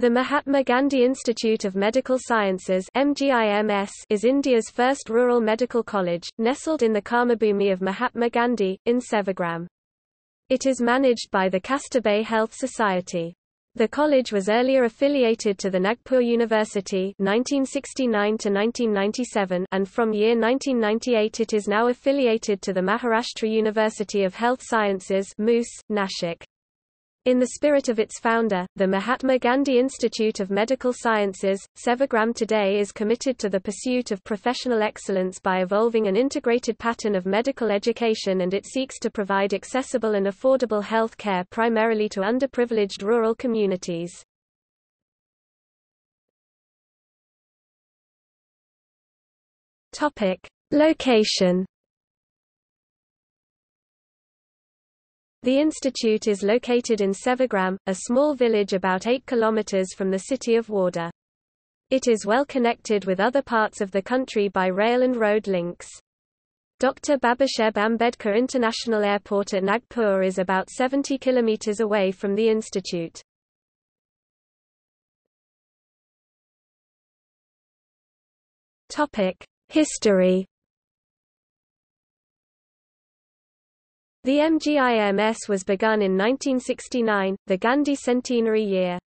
The Mahatma Gandhi Institute of Medical Sciences is India's first rural medical college, nestled in the Karmabhumi of Mahatma Gandhi, in Sevagram. It is managed by the Kasturba Health Society. The college was earlier affiliated to the Nagpur University 1969 and from year 1998 it is now affiliated to the Maharashtra University of Health Sciences Nashik. In the spirit of its founder, the Mahatma Gandhi Institute of Medical Sciences, Sevagram today is committed to the pursuit of professional excellence by evolving an integrated pattern of medical education and it seeks to provide accessible and affordable health care primarily to underprivileged rural communities. Location The institute is located in Sevagram, a small village about 8 kilometers from the city of Wardha. It is well connected with other parts of the country by rail and road links. Dr. Babasaheb Ambedkar International Airport at Nagpur is about 70 kilometers away from the institute. History The MGIMS was begun in 1969, the Gandhi centenary year.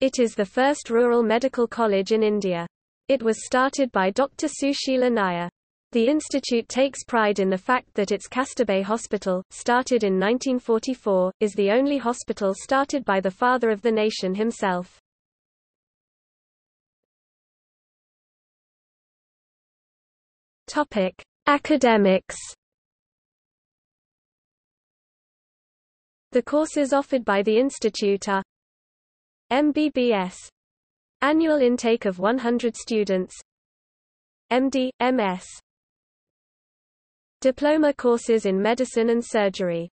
It is the first rural medical college in India. It was started by Dr. Sushila Nair. The institute takes pride in the fact that its Kasturba Hospital, started in 1944, is the only hospital started by the father of the nation himself. Topic: Academics The courses offered by the institute are MBBS annual intake of 100 students MD, MS Diploma courses in medicine and surgery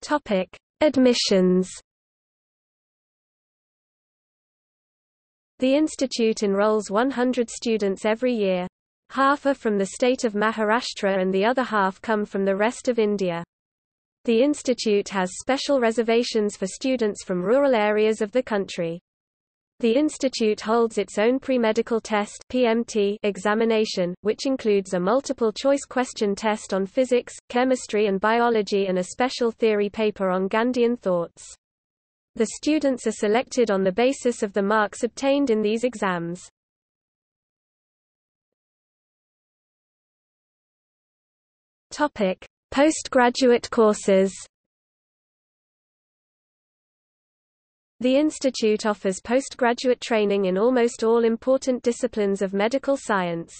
Topic Admissions The institute enrolls 100 students every year. Half are from the state of Maharashtra and the other half come from the rest of India. The institute has special reservations for students from rural areas of the country. The institute holds its own pre-medical test PMT examination, which includes a multiple-choice question test on physics, chemistry and biology and a special theory paper on Gandhian thoughts. The students are selected on the basis of the marks obtained in these exams. Topic: Postgraduate courses. The institute offers postgraduate training in almost all important disciplines of medical science.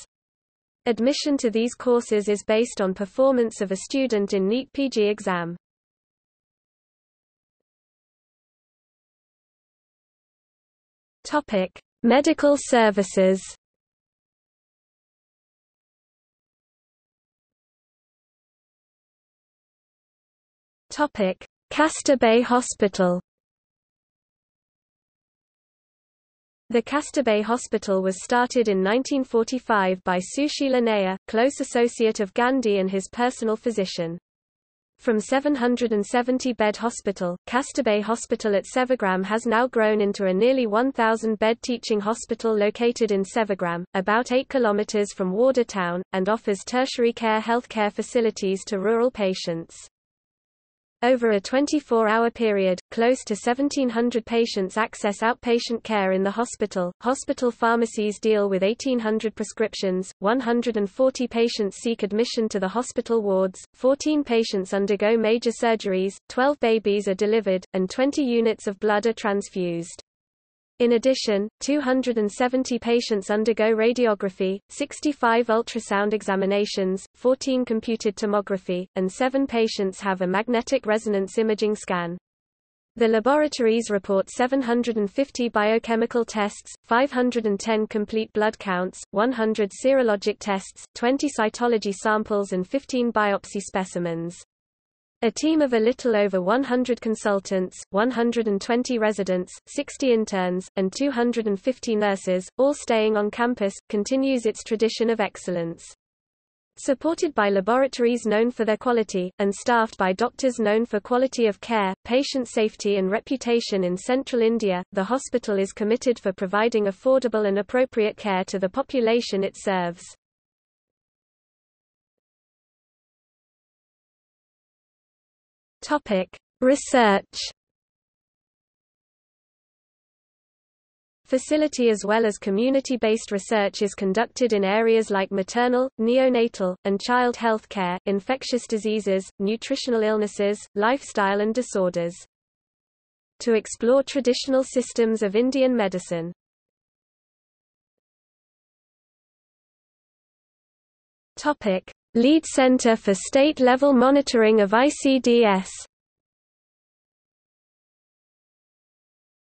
Admission to these courses is based on performance of a student in NEET PG exam. Topic: Medical services. Topic: Kasturba Hospital. The Kasturba Hospital was started in 1945 by Sushila Nair, close associate of Gandhi and his personal physician. From 770-bed hospital, Kasturba Hospital at Sevagram has now grown into a nearly 1,000-bed teaching hospital located in Sevagram, about 8 km from Wardha town, and offers tertiary care healthcare facilities to rural patients. Over a 24-hour period, close to 1,700 patients access outpatient care in the hospital. Hospital pharmacies deal with 1,800 prescriptions, 140 patients seek admission to the hospital wards, 14 patients undergo major surgeries, 12 babies are delivered, and 20 units of blood are transfused. In addition, 270 patients undergo radiography, 65 ultrasound examinations, 14 computed tomography, and 7 patients have a magnetic resonance imaging scan. The laboratories report 750 biochemical tests, 510 complete blood counts, 100 serologic tests, 20 cytology samples and 15 biopsy specimens. A team of a little over 100 consultants, 120 residents, 60 interns, and 250 nurses, all staying on campus, continues its tradition of excellence. Supported by laboratories known for their quality, and staffed by doctors known for quality of care, patient safety and reputation in central India, the hospital is committed for providing affordable and appropriate care to the population it serves. Research Facility as well as community-based research is conducted in areas like maternal, neonatal, and child health care, infectious diseases, nutritional illnesses, lifestyle and disorders. To explore traditional systems of Indian medicine. Topic: Lead Center for State-Level Monitoring of ICDS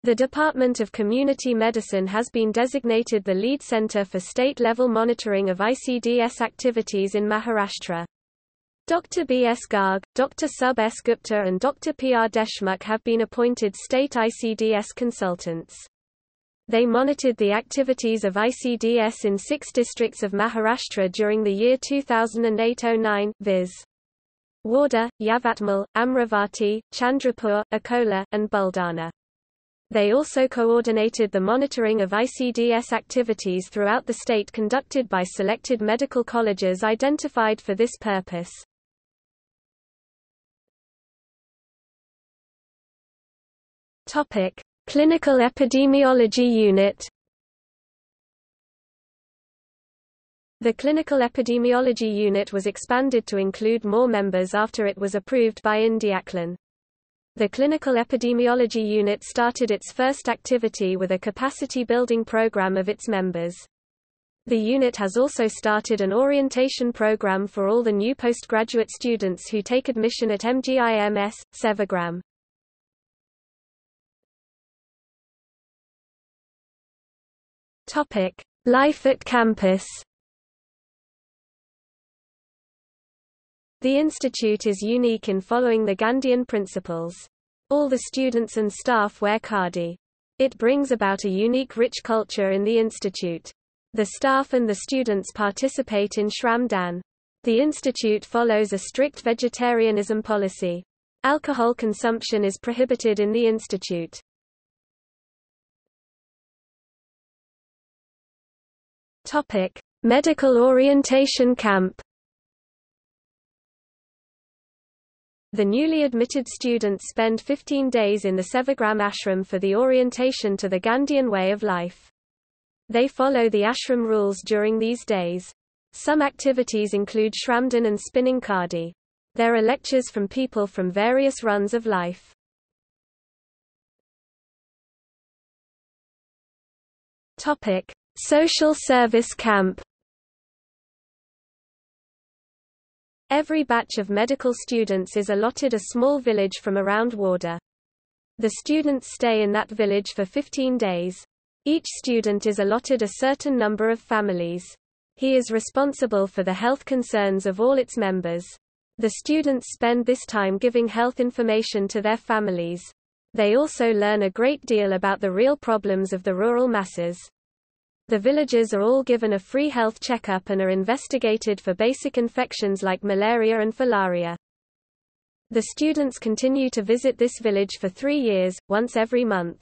The Department of Community Medicine has been designated the lead center for state-level monitoring of ICDS activities in Maharashtra. Dr. B. S. Garg, Dr. Subodh S. Gupta and Dr. P. R. Deshmukh have been appointed state ICDS consultants. They monitored the activities of ICDS in six districts of Maharashtra during the year 2008-09, viz. Wardha, Yavatmal, Amravati, Chandrapur, Akola, and Buldana. They also coordinated the monitoring of ICDS activities throughout the state conducted by selected medical colleges identified for this purpose. Clinical Epidemiology Unit. The Clinical Epidemiology Unit was expanded to include more members after it was approved by INDIACLIN. The Clinical Epidemiology Unit started its first activity with a capacity-building program of its members. The unit has also started an orientation program for all the new postgraduate students who take admission at MGIMS, Sevagram. Topic: Life at campus. The institute is unique in following the Gandhian principles. All the students and staff wear khadi. It brings about a unique rich culture in the institute. The staff and the students participate in Shramdan. The institute follows a strict vegetarianism policy. Alcohol consumption is prohibited in the institute. Topic: Medical Orientation Camp The newly admitted students spend 15 days in the Sevagram ashram for the orientation to the Gandhian way of life. They follow the ashram rules during these days. Some activities include shramdan and spinning khadi. There are lectures from people from various runs of life. Topic: Social Service Camp Every batch of medical students is allotted a small village from around Wardha. The students stay in that village for 15 days. Each student is allotted a certain number of families. He is responsible for the health concerns of all its members. The students spend this time giving health information to their families. They also learn a great deal about the real problems of the rural masses. The villagers are all given a free health checkup and are investigated for basic infections like malaria and filaria. The students continue to visit this village for three years, once every month.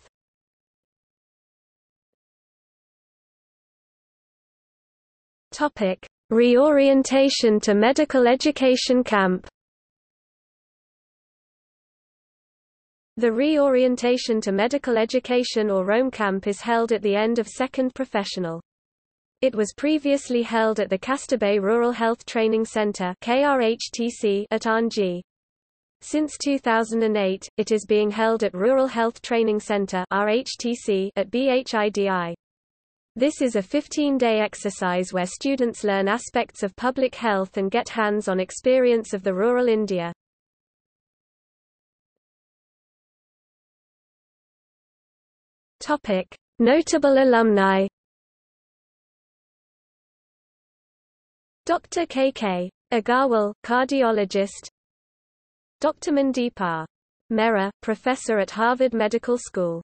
Topic: Reorientation to medical education camp. The reorientation to medical education or Rome camp is held at the end of second professional. It was previously held at the Kasturba Rural Health Training Center KRHTC at Anji. Since 2008, it is being held at Rural Health Training Center RHTC at BHIDI. This is a 15-day exercise where students learn aspects of public health and get hands-on experience of the rural India. Topic: Notable alumni. Dr. K. K. Agarwal, cardiologist. Dr. Mandeep R. Mehra, professor at Harvard Medical School.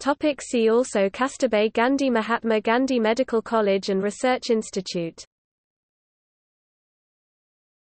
Topic see also Kasturba Gandhi Mahatma Gandhi Medical College and Research Institute